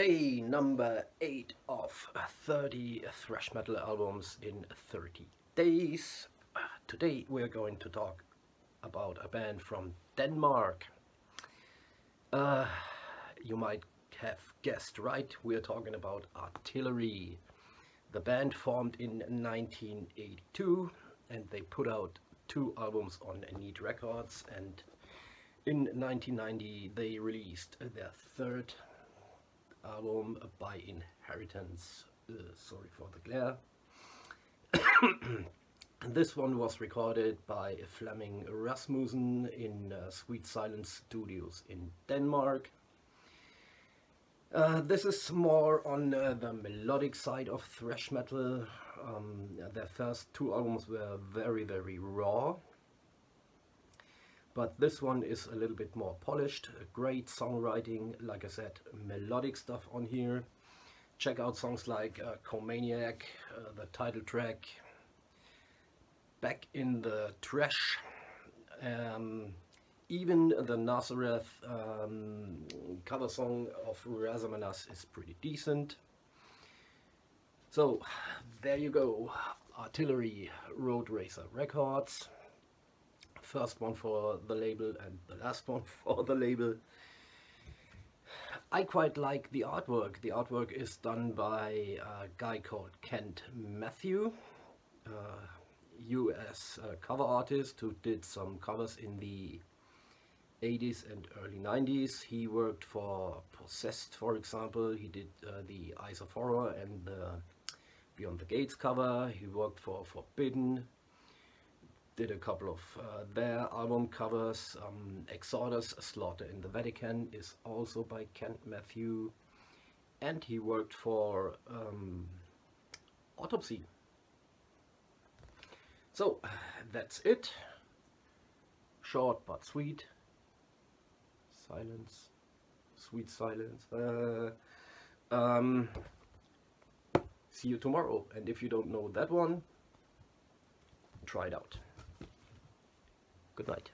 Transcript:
number 8 of 30 thrash metal albums in 30 days. Today we're going to talk about a band from Denmark. Uh, you might have guessed right, we're talking about Artillery. The band formed in 1982 and they put out two albums on Neat Records and in 1990 they released their third album by Inheritance. Uh, sorry for the glare. And this one was recorded by Flemming Rasmussen in uh, Sweet Silence Studios in Denmark. Uh, this is more on uh, the melodic side of thrash metal. Um, their first two albums were very, very raw but this one is a little bit more polished great songwriting like I said melodic stuff on here. Check out songs like uh, Khomaniac uh, the title track Back in the Trash um, even the Nazareth um, cover song of Razamanaz is pretty decent. So there you go. Artillery Road Racer Records first one for the label and the last one for the label. I quite like the artwork. The artwork is done by a guy called Kent Mathieu, US uh, cover artist who did some covers in the 80s and early 90s. He worked for Possessed, for example. He did uh, the Eyes of Horror and the Beyond the Gates cover. He worked for Forbidden, did a couple of uh, their album covers. Um, Exodus, Slaughter in the Vatican is also by Kent Mathieu. And he worked for um, Autopsy. So, that's it. Short but sweet. Silence. Sweet silence. Uh, um, see you tomorrow. And if you don't know that one, try it out. Night.